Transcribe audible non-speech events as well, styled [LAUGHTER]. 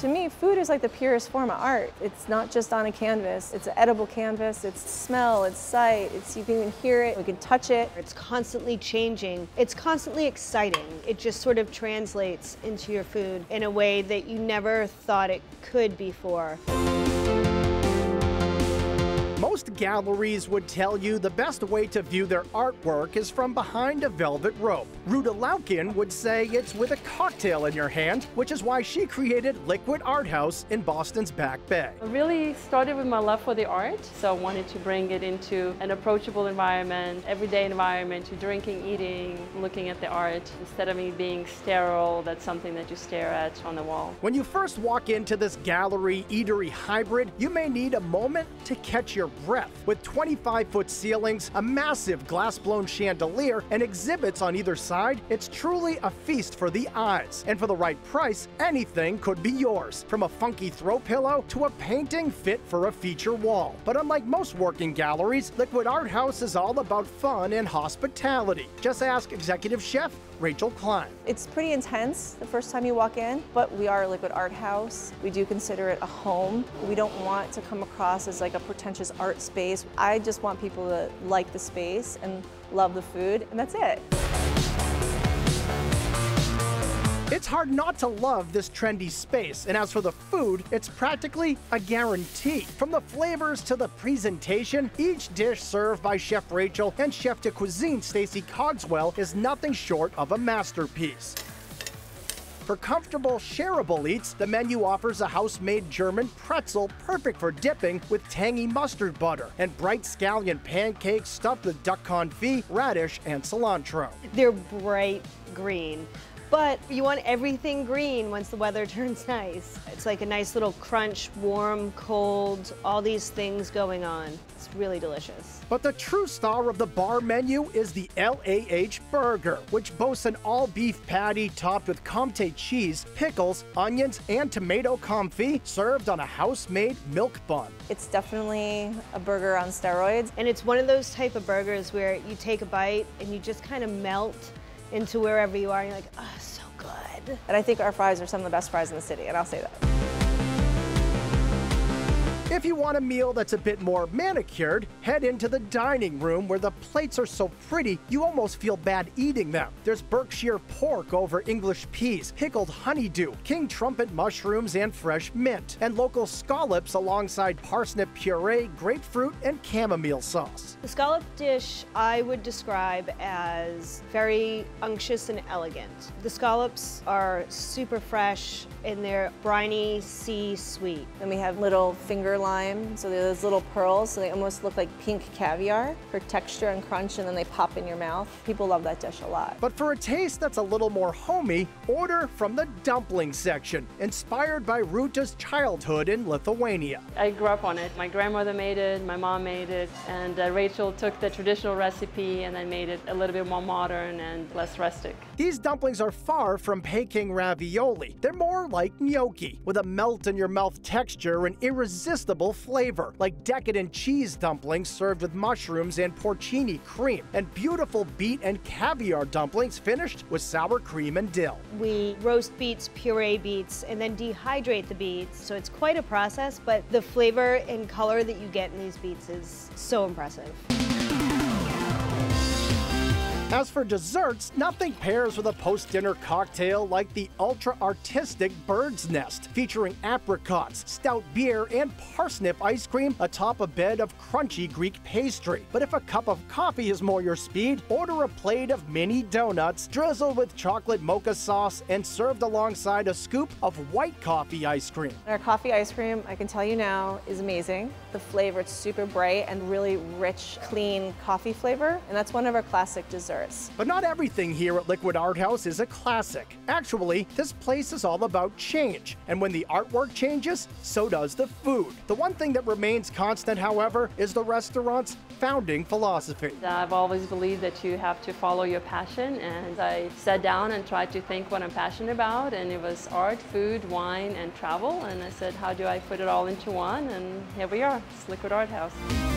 To me, food is like the purest form of art. It's not just on a canvas. It's an edible canvas. It's smell, it's sight, it's you can even hear it, you can touch it. It's constantly changing. It's constantly exciting. It just sort of translates into your food in a way that you never thought it could before. Most galleries would tell you the best way to view their artwork is from behind a velvet rope. Ruta Laukien would say it's with a cocktail in your hand, which is why she created Liquid Art House in Boston's Back Bay. I really started with my love for the art, so I wanted to bring it into an approachable environment, everyday environment, to drinking, eating, looking at the art, instead of me being sterile, that's something that you stare at on the wall. When you first walk into this gallery eatery hybrid, you may need a moment to catch your breath. With 25 foot ceilings, a massive glass blown chandelier, and exhibits on either side, it's truly a feast for the eyes. And for the right price, anything could be yours. From a funky throw pillow to a painting fit for a feature wall. But unlike most working galleries, Liquid Art House is all about fun and hospitality. Just ask executive chef Rachel Klein. It's pretty intense the first time you walk in, but we are a liquid art house. We do consider it a home. We don't want to come across as like a pretentious art space. I just want people to like the space and love the food, and that's it. It's hard not to love this trendy space, and as for the food, it's practically a guarantee. From the flavors to the presentation, each dish served by Chef Rachel and Chef de Cuisine Stacy Cogswell is nothing short of a masterpiece. For comfortable, shareable eats, the menu offers a house-made German pretzel perfect for dipping with tangy mustard butter and bright scallion pancakes stuffed with duck confit, radish, and cilantro. They're bright green. But you want everything green once the weather [LAUGHS] turns nice. It's like a nice little crunch, warm, cold, all these things going on. It's really delicious. But the true star of the bar menu is the LAH Burger, which boasts an all beef patty topped with Comté cheese, pickles, onions, and tomato confit served on a house made milk bun. It's definitely a burger on steroids. And it's one of those type of burgers where you take a bite and you just kind of melt into wherever you are and you're like, oh, so good. And I think our fries are some of the best fries in the city, and I'll say that. If you want a meal that's a bit more manicured, head into the dining room where the plates are so pretty you almost feel bad eating them. There's Berkshire pork over English peas, pickled honeydew, king trumpet mushrooms, and fresh mint, and local scallops alongside parsnip puree, grapefruit, and chamomile sauce. The scallop dish I would describe as very unctuous and elegant. The scallops are super fresh and they're briny, sea sweet. Then we have little finger lime, so they're those little pearls, so they almost look like pink caviar for texture and crunch, and then they pop in your mouth. People love that dish a lot. But for a taste that's a little more homey, order from the dumpling section, inspired by Ruta's childhood in Lithuania. I grew up on it. My grandmother made it, my mom made it, and uh, Rachel took the traditional recipe and then made it a little bit more modern and less rustic. These dumplings are far from Peking ravioli. They're more like gnocchi, with a melt-in-your-mouth texture and irresistible flavor, like decadent cheese dumplings served with mushrooms and porcini cream, and beautiful beet and caviar dumplings finished with sour cream and dill. We roast beets, puree beets, and then dehydrate the beets, so it's quite a process, but the flavor and color that you get in these beets is so impressive. As for desserts, nothing pairs with a post-dinner cocktail like the ultra-artistic Bird's Nest, featuring apricots, stout beer, and parsnip ice cream atop a bed of crunchy Greek pastry. But if a cup of coffee is more your speed, order a plate of mini donuts drizzled with chocolate mocha sauce and served alongside a scoop of white coffee ice cream. Our coffee ice cream, I can tell you now, is amazing. The flavor, it's super bright and really rich, clean coffee flavor, and that's one of our classic desserts. But not everything here at Liquid Art House is a classic. Actually, this place is all about change, and when the artwork changes, so does the food. The one thing that remains constant, however, is the restaurant's founding philosophy. I've always believed that you have to follow your passion, and I sat down and tried to think what I'm passionate about, and it was art, food, wine, and travel, and I said, how do I put it all into one? And here we are, it's Liquid Art House.